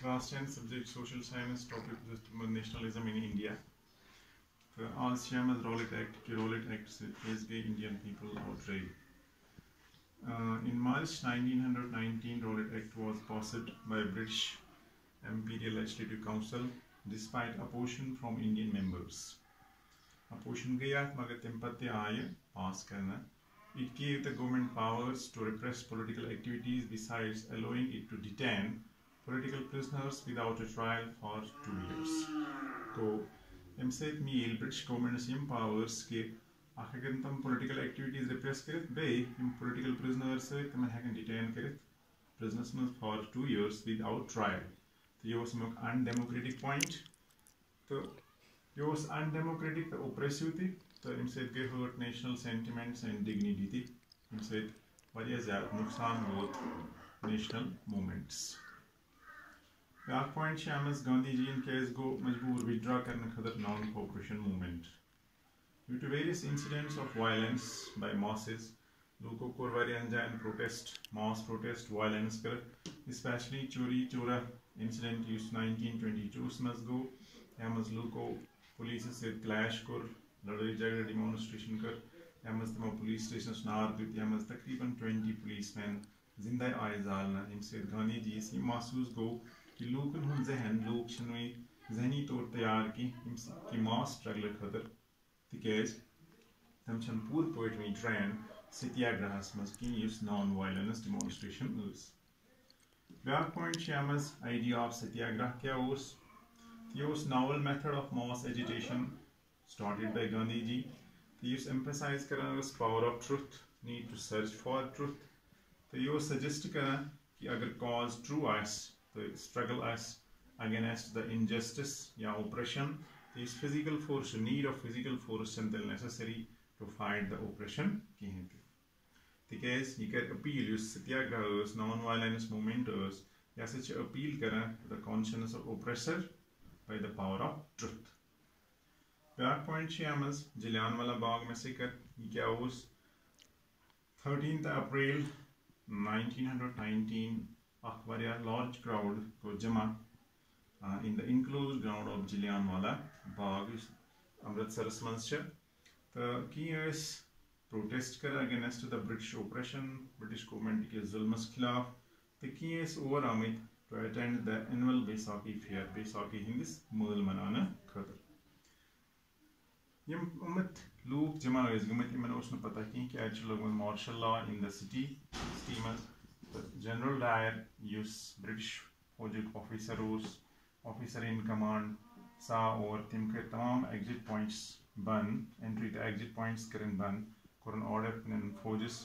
Class 10 subject Social Science topic Nationalism in India. The Al-Siam's Rowlatt Act, ki Rowlatt Act is the Indian people outrage. Uh, in March 1919, Rowlatt Act was passed by British Imperial Legislative Council despite opposition from Indian members. Opposition गया मगर तम पत्ते आए पास करना. It gave the government powers to repress political activities besides allowing it to detain political prisoners without a trial for two years. तो सत मील British governments यम पावर्स कि अख तम political activities repress करित बे यम political prisoners तम हेकन detain करित prisoners में for two years without trial. तो ये was मुक undemocratic point. तो ये was undemocratic तो oppressive थी तो सत गई hurt national sentiments and dignity थी सत वारिया ज़्यादा नुकसान वोत national movements. लास्ट पॉइंट शाम इस गांधी जी इन केस को मजबूर विड्रा करने खातर non cooperation movement due to various incidents of violence by masses लूको को कोरवारी अंजान प्रोटेस्ट मॉस प्रोटेस्ट वायलेंस कर specially Chauri, Chaura incident use 1922 समझ गो या मज पुलिस से क्लैश कर, लड़ाई झगड़ा डिमोनस्ट्रेशन कर, या तमाम पुलिस स्टेशन स्नार दी या मज तकरीबन 20 पुलिसमैन ज़िंदा आए जालना, इनसे गांधी जी इसी महसूस गो लूकन हूँ जहन लूक जहनी तौर तैयार कि मास स्ट्रगल खतर तिकाज तम पूर पे वन ट्रेन सत्याग्रहस मज कि non violence demonstration by point idea of Satyagraha क्या यह novel method of mass agitation started by Gandhi ji. He used emphasize करना power of truth, need to search for. तो ये suggest करना कि अगर cause true us the struggle as against the injustice yeah, oppression is physical force need of physical force until necessary to fight the oppression because you get appeal use satyagrahas non-violence momenters yeah such appeal kara the conscience of oppressor by the power of truth Back point shamas Jallianwala Bagh massacre क्या उस 13th April 1919 a large crowd को जमा in the enclosed ground of Jallianwala Bagh अमृतसरस मज तो कह protest कर against the British operation British government के जुल्मस खिलाफ तो कह over Amat to attend the annual Baisakhi fair Baisakhi हंदिस मल मनाने खतर यम उमत लूक जमा गमत इन पता कह क्या लोगमत martial law in the city city मज जनरल डायर उस ब्रिटिश फौजिक ऑफिसर ऑफिसर इन कमांड सा और तम कर तमाम एग्जिट पॉइंट्स बंद एंट्री तो एग्जिट पॉइंट्स कर बंद कोर ऑर्डर फौजस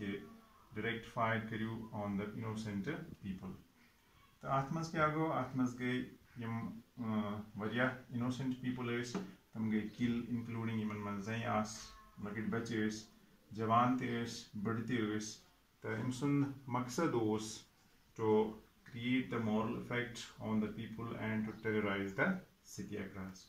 के डायरेक्ट फायर करू ऑन द इनोसेंट पीपल तो अत मज क्या गो अत मज गई इनोसेंट पीपल तम गई किल इंक्लूडिंग इन मन जन आस बच्चे जवान तस बड़ The Simpson maqsad was to create the moral effect on the people and to terrorize the city Agras.